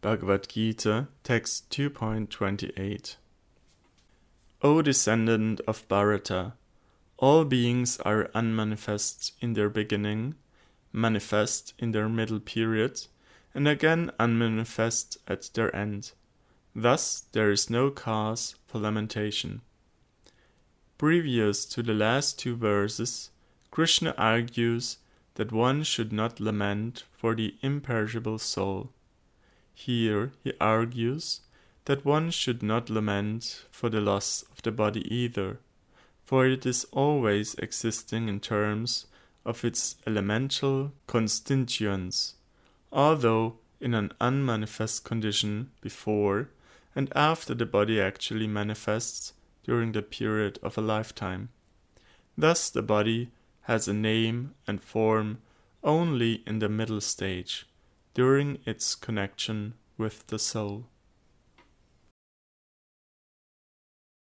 Bhagavad Gita, text 2.28. O descendant of Bharata, all beings are unmanifest in their beginning, manifest in their middle period, and again unmanifest at their end. Thus, there is no cause for lamentation. Previous to the last two verses, Krishna argues that one should not lament for the imperishable soul. Here he argues that one should not lament for the loss of the body either, for it is always existing in terms of its elemental constituents, although in an unmanifest condition before and after the body actually manifests during the period of a lifetime. Thus, the body has a name and form only in the middle stage, during its connection with the soul.